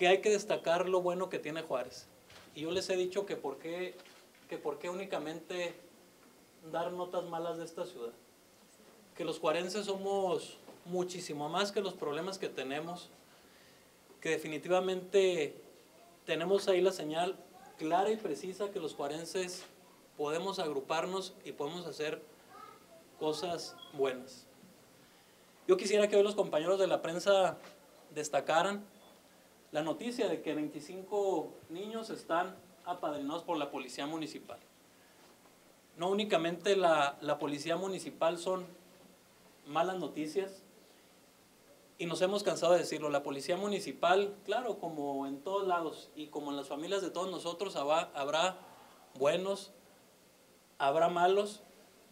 que hay que destacar lo bueno que tiene Juárez. Y yo les he dicho que por qué, que por qué únicamente dar notas malas de esta ciudad. Que los juarenses somos muchísimo más que los problemas que tenemos, que definitivamente tenemos ahí la señal clara y precisa que los juarenses podemos agruparnos y podemos hacer cosas buenas. Yo quisiera que hoy los compañeros de la prensa destacaran la noticia de que 25 niños están apadrinados por la policía municipal. No únicamente la, la policía municipal son malas noticias, y nos hemos cansado de decirlo, la policía municipal, claro, como en todos lados y como en las familias de todos nosotros, habrá buenos, habrá malos,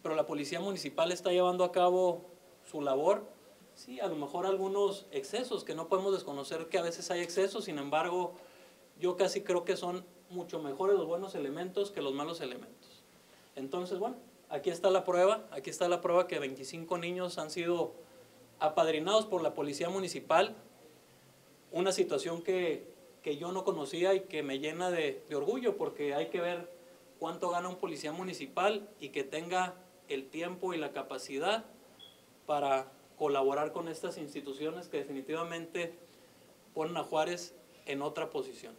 pero la policía municipal está llevando a cabo su labor. Sí, a lo mejor algunos excesos que no podemos desconocer que a veces hay excesos, sin embargo, yo casi creo que son mucho mejores los buenos elementos que los malos elementos. Entonces, bueno, aquí está la prueba, aquí está la prueba que 25 niños han sido apadrinados por la policía municipal, una situación que, yo no conocía y que me llena de, de orgullo porque hay que ver cuánto gana un policía municipal y que tenga el tiempo y la capacidad para colaborar con estas instituciones que definitivamente ponen a Juárez en otra posición.